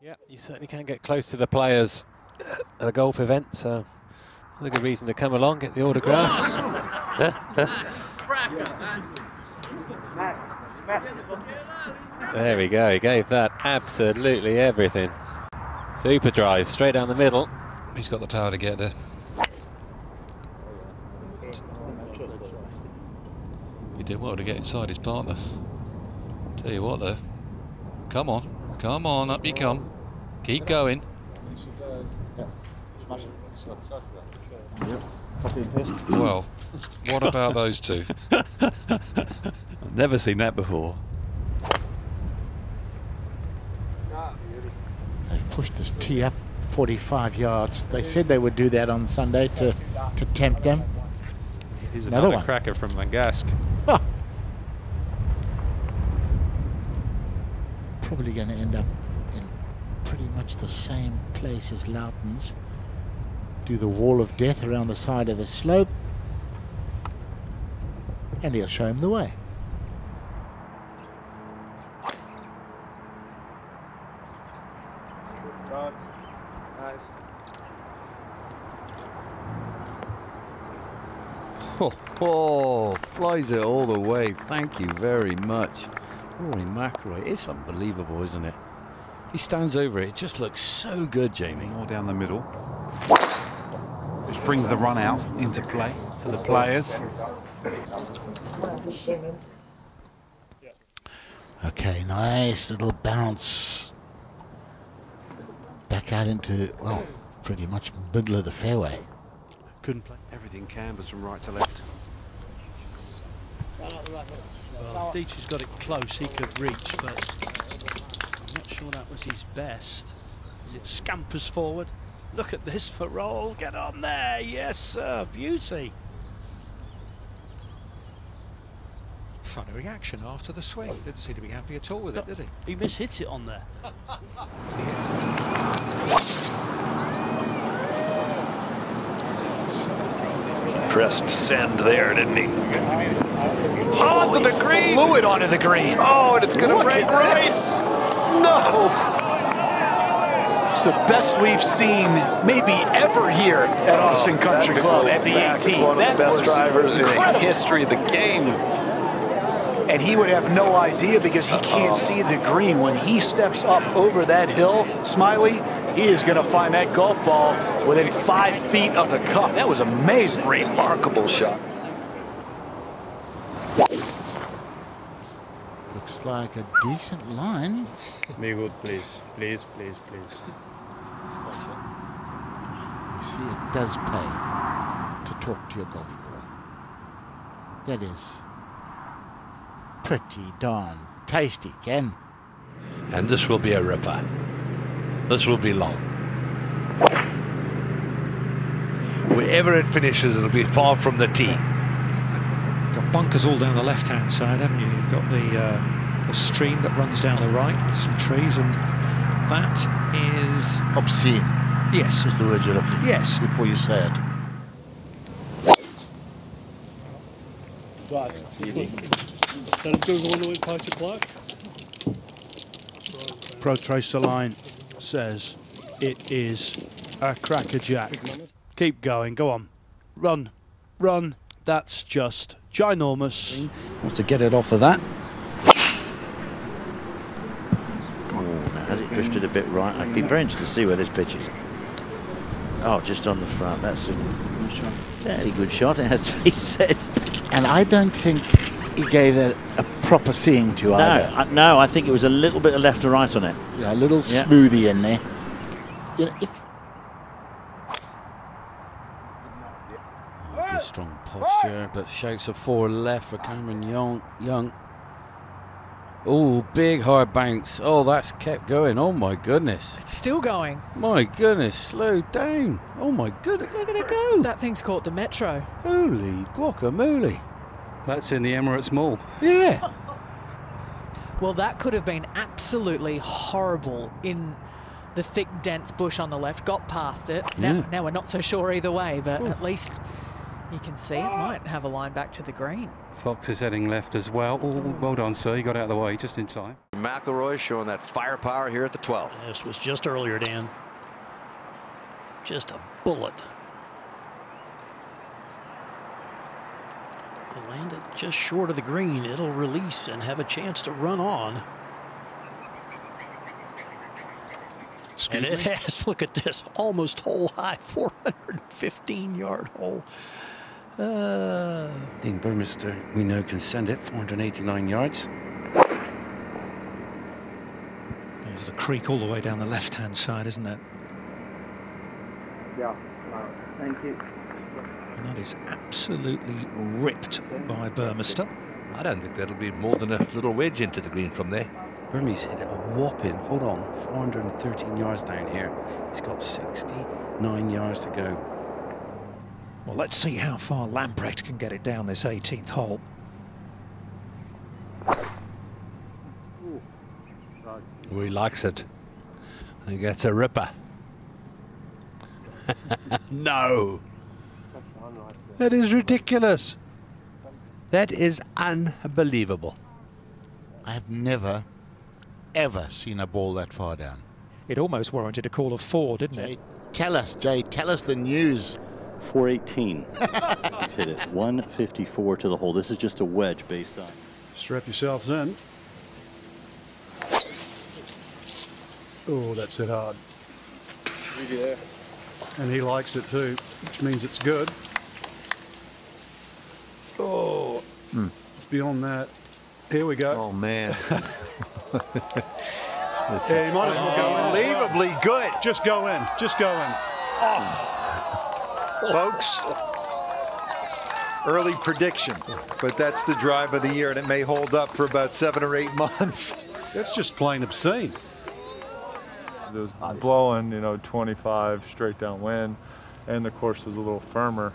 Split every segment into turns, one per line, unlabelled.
Yeah, you certainly can get close to the players at a golf event, so another good reason to come along, get the autographs. there we go, he gave that absolutely everything. Super drive, straight down the middle.
He's got the power to get there. He did well to get inside his partner. Tell you what though. Come on. Come on, up you come. Keep going. Well, what about those two?
I've never seen that before.
They've pushed this tee up 45 yards. They said they would do that on Sunday to, to tempt them.
Here's
Another
another,
one.
cracker from
Langasque. Probably going to end up in pretty much the same place as Loughton's. Do the wall of death around the side of the slope. And he'll show him the way.
Oh, flies it all the way. Thank you very much. Rory McIlroy. It's unbelievable, isn't it? He stands over it. It just looks so good, Jamie.
All down the middle. Which brings the run out into play for the players.
Okay, nice little bounce. Back out into, well, pretty much middle of the fairway.
Couldn't play.
Everything canvas from right to left.
Well, Deitch's got it close, he could reach, but I'm not sure that was his best. As it scampers forward. Look at this for roll. Get on there. Yes, sir. Beauty.
Funny reaction after the swing. Didn't seem to be happy at all with it, did he?
He mishit it on there.
pressed send there, didn't he? Onto the green! Flew it onto the green. Oh, and it's going to break right. No!
It's the best we've seen, maybe ever here at oh, Austin Country Club at the
Back is
18.
One of
That
the best
was
drivers in the history of the game.
And he would have no idea because he can't see the green. When he steps up over that hill, Smiley, he is going to find that golf ball within five feet of the cup. That was amazing.
Remarkable shot.
Looks like a decent line.
Me good, please. Please, please, please.
You see, it does pay to talk to your golf ball. That is pretty darn tasty, Ken.
And this will be a ripper. This will be long. Wherever it finishes, it'll be far from the tee.
Got bunkers all down the left-hand side, haven't you? You've got the, uh, the stream that runs down the right with some trees, and that is
Obscene
yes,
is the word you're looking for
yes.
before you say it.
Pro Tracer line says it is a crackerjack. Keep going, go on. Run, run. That's just ginormous.
Wants to get it off of that.
Oh, now has it drifted a bit right? I'd be very interested to see where this pitch is. Oh, just on the front. That's a fairly good shot, it has to be said.
And I don't think he gave that a proper seeing to
No,
either.
I, no, I think it was a little bit of left to right on it.
Yeah, a little
Yeah.
smoothie in there. You know, if
Good strong posture, but shouts a four left for Cameron Young. Young. Oh, big hard bounce. Oh, that's kept going. Oh my goodness.
It's still going.
My goodness, slow down. Oh my goodness, look at it go.
That thing's caught the Metro.
Holy guacamole.
That's in the Emirates Mall.
Yeah.
Well, that could have been absolutely horrible in the thick, dense bush on the left. Got past it. Now,
Yeah.
now we're not so sure either way, but at least you can see it might have a line back to the green.
Fox is heading left as well. Oh, well done, sir. You got out of the way just in time.
McIlroy showing that firepower here at the 12th.
This was just earlier, Dan. Just a bullet. It'll land it just short of the green. It'll release and have a chance to run on. and it has, look at this, almost hole high, 415 yard hole. Uh,
Dean Burmester, we know, can send it 489 yards.
There's the creek all the way down the left-hand side, isn't it?
Yeah. Thank you.
And that is absolutely ripped by Burmester.
I don't think that'll be more than a little wedge into the green from there.
Burmese hit it a whopping, hold on, 413 yards down here. He's got 69 yards to go.
Well, let's see how far Lamprecht can get it down this 18th hole.
Oh, he likes it. He gets a ripper. no. That is ridiculous. That is unbelievable.
I've never, ever seen a ball that far down.
It almost warranted a call of four, didn't
Jay,
it?
Tell us, Jay, tell us the news.
418. He's hit it 154 to the hole. This is just a wedge based on.
Strap yourselves in. Oh, that's hit hard. And he likes it too, which means it's good. Oh, hmm. it's beyond that. Here we go.
Oh, man.
yeah, you might as well go in.
Unbelievably good.
Just go in. Just go in. Oh.
Folks, early prediction, but that's the drive of the year, and it may hold up for about seven or eight months.
That's just plain obscene.
It was blowing, you know, 25 straight downwind, and the course was a little firmer.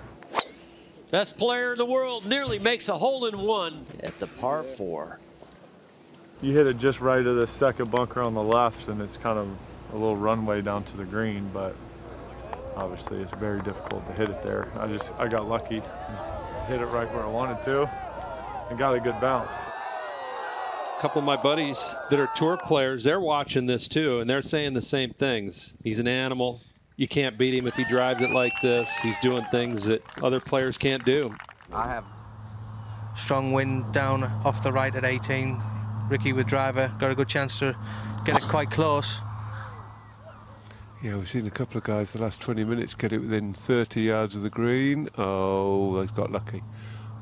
Best player in the world nearly makes a hole in one at the par four.
You hit it just right of the second bunker on the left, and it's kind of a little runway down to the green, but obviously it's very difficult to hit it there. I just, I got lucky, hit it right where I wanted to, and got a good bounce.
A couple of my buddies that are tour players, they're watching this too, and they're saying the same things. He's an animal. You can't beat him if he drives it like this. He's doing things that other players can't do.
I have strong wind down off the right at 18. Ricky with driver got a good chance to get it quite close.
Yeah, we've seen a couple of guys the last 20 minutes get it within 30 yards of the green. Oh, they've got lucky.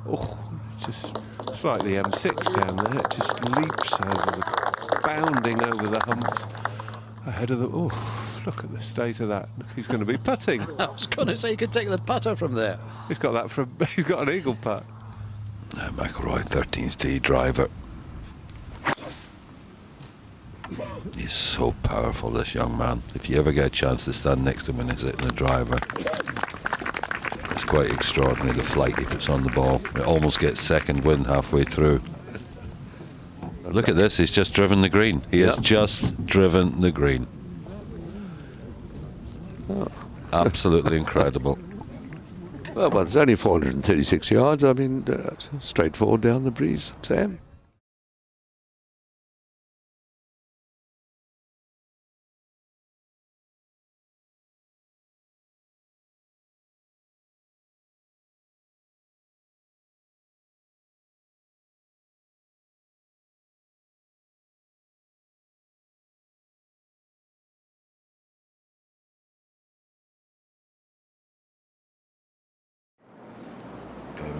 Oh, just slightly M6 down there. It just leaps over the, bounding over the humps ahead of the. Oh, look at the state of that. He's going to be putting.
I was going to say you could take the putter from there.
He's got that from. He's got an eagle putt.
Uh, McIlroy, 13th tee driver. He's so powerful, this young man. If you ever get a chance to stand next to him and he's hitting a driver, it's quite extraordinary the flight he puts on the ball. It almost gets second wind halfway through. Look at this, he's just driven the green. He has just driven the green. Absolutely incredible.
Well, but it's only 436 yards. I mean, uh, straightforward down the breeze, Sam.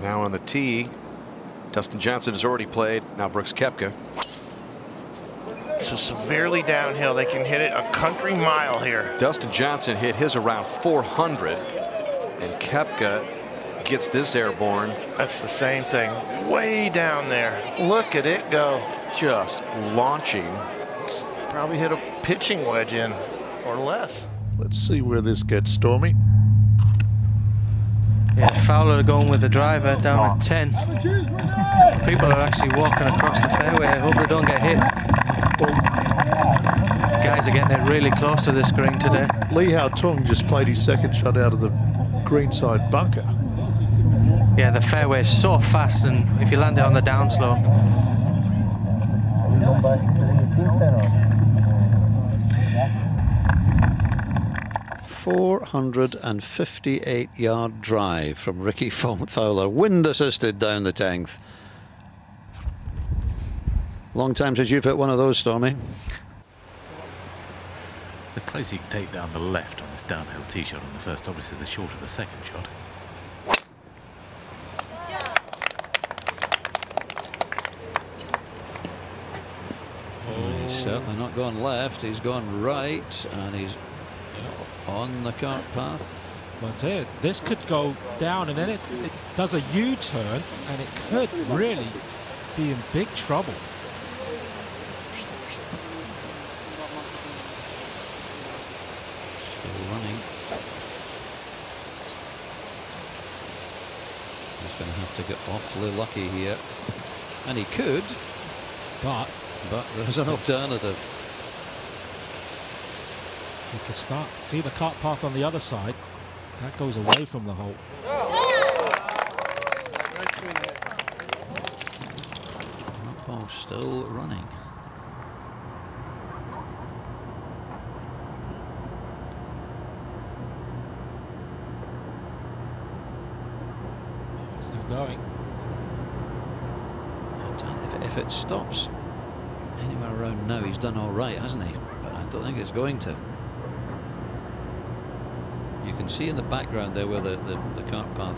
Now on the tee, Dustin Johnson has already played. Now Brooks Koepka.
So severely downhill. They can hit it a country mile here.
Dustin Johnson hit his around 400, and Koepka gets this airborne.
That's the same thing. Way down there. Look at it go.
Just launching.
Probably hit a pitching wedge in or less.
Let's see where this gets stormy.
Yeah, Fowler going with the driver down at 10. People are actually walking across the fairway. I hope they don't get hit. Guys are getting it really close to the screen today.
Li Haotong just played his second shot out of the greenside bunker.
Yeah, the fairway is so fast, and if you land it on the downslope,
Four hundred and fifty-eight yard drive from Ricky Fowler, wind assisted down the tenth. Long time since you've hit one of those, Stormy.
The closer you can take down the left on this downhill tee shot on the first, obviously the shorter the second shot.
He's certainly not gone left, he's gone right, and he's on the cart path.
Well, you, this could go down and then it, it does a U-turn and it could really be in big trouble.
Still running. He's going to have to get awfully lucky here. And he could,
but
but there's an alternative.
You could start, see the cart path on the other side. That goes away from the hole.
That ball still running.
It's still going.
If, if it stops anywhere around now, he's done all right, hasn't he? But I don't think it's going to. See in the background there where the, the, the cart path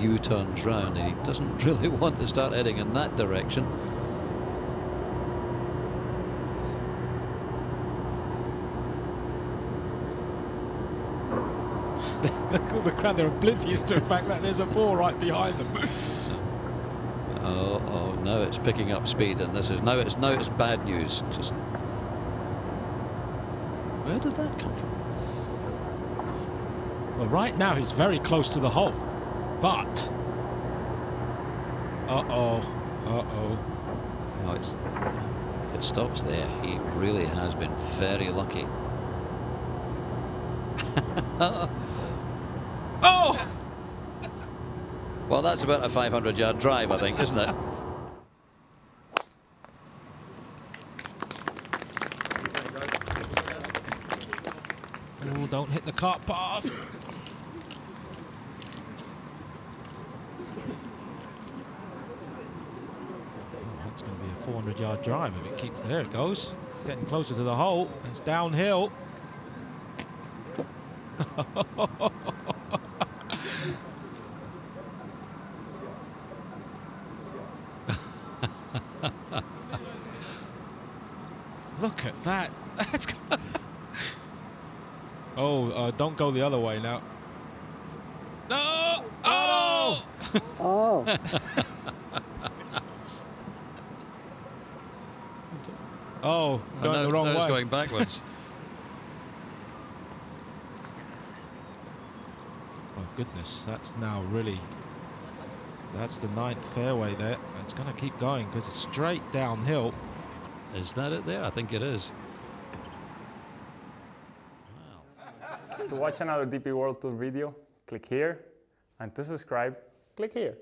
U-turns round. He doesn't really want to start heading in that direction.
the, the crowd, they're oblivious to the fact that there's a ball right behind them.
Oh, oh, now it's picking up speed, and this is now it's now it's bad news. Just where did that come from?
Well, right now he's very close to the hole, but uh-oh, uh-oh.
No, it's, if it stops there, he really has been very lucky.
oh!
Well, that's about a 500 yard drive, I think, isn't it?
Oh, don't hit the cart path. Oh, that's going to be a 400 yard drive if it keeps. There it goes. It's getting closer to the hole. It's downhill. Look at that. That's. oh, uh, don't go the other way now. No! Oh!
Oh.
oh, going the wrong
no,
way.
going backwards.
oh goodness, that's now really. That's the ninth fairway there. It's going to keep going because it's straight downhill.
Is that it there? I think it is.
To watch another DP World Tour video, click here, and to subscribe, click here.